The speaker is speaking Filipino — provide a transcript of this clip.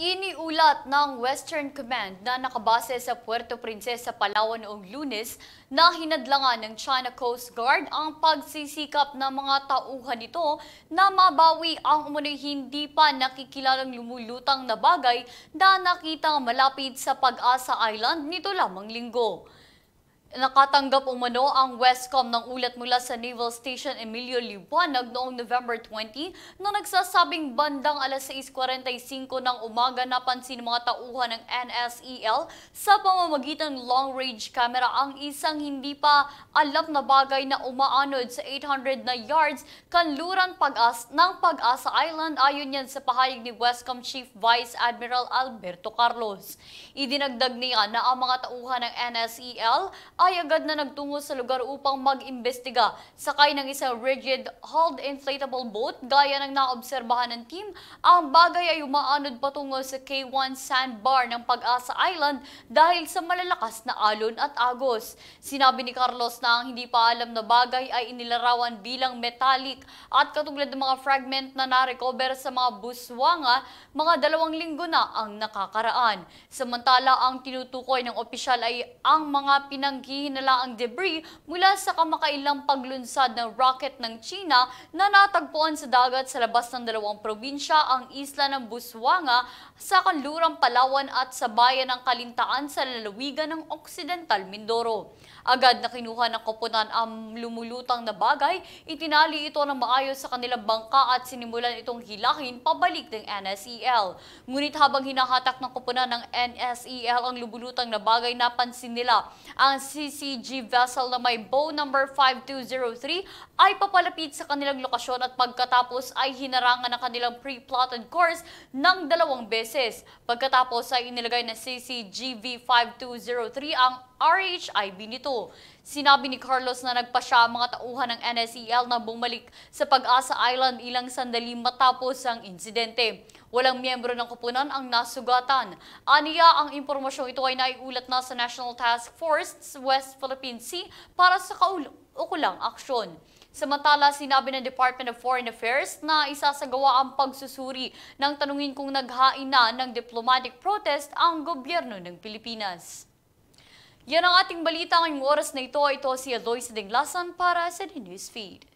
Iniulat ng Western Command na nakabase sa Puerto Princesa, Palawan noong lunes na hinadlangan ng China Coast Guard ang pagsisikap ng mga tauhan nito na mabawi ang umunoy hindi pa nakikilalang lumulutang na bagay na nakitang malapit sa Pag-asa Island nito lamang linggo. Nakatanggap umano ang Westcom ng ulat mula sa Naval Station Emilio Liwanag noong November 20 na nagsasabing bandang alas 6.45 ng umaga napansin mga tauhan ng NSEL sa pamamagitan ng long-range camera ang isang hindi pa alam na bagay na umaanod sa 800 na yards kanluran pag-as ng Pag-asa Island ayon yan sa pahayag ni Westcom Chief Vice Admiral Alberto Carlos. Idinagdag niya na ang mga tauhan ng NSEL ay agad na nagtungo sa lugar upang mag-imbestiga. Sakay ng isang rigid hulled inflatable boat gaya ng naobserbahan ng team, ang bagay ay umaanod patungo sa K1 sandbar ng Pag-asa Island dahil sa malalakas na alon at agos. Sinabi ni Carlos na ang hindi pa alam na bagay ay inilarawan bilang metallic at katulad ng mga fragment na narecover sa mga buswanga, mga dalawang linggo na ang nakakaraan. Samantala, ang tinutukoy ng opisyal ay ang mga pinanghihinalaang debris mula sa kamakailang paglunsad ng rocket ng China na natagpuan sa dagat sa labas ng dalawang probinsya, ang isla ng Buswanga sa kanlurang Palawan at sa bayan ng Kalintaan sa lalawigan ng Occidental Mindoro. Agad na kinuha ng koponan ang lumulutang na bagay, itinali ito ng maayos sa kanilang bangka at sinimulan itong hilahin pabalik ng NSEL. Ngunit habang hinahatak ng koponan ng NSEL ang lumulutang na bagay, napansin nila ang CCG vessel na may bow number 5203 ay papalapit sa kanilang lokasyon at pagkatapos ay hinarangan ng kanilang pre-plotted course ng dalawang beses. Pagkatapos ay inilagay na CCGV 5203 ang RHIB nito. Sinabi ni Carlos na nagpasya ang mga tauhan ng NSEL na bumalik sa Pag-asa Island ilang sandali matapos ang insidente. Walang miyembro ng kupunan ang nasugatan. Aniya ang impormasyong ito ay naiulat na sa National Task Force West Philippine Sea para sa kaukulang aksyon. Samantala, sinabi ng Department of Foreign Affairs na isasagawa ang pagsusuri ng tanungin kung naghain na ng diplomatic protest ang gobyerno ng Pilipinas. Yan ang ating balita ngayong oras na ito. Ito si Aloy Dinglasan para sa The News Feed.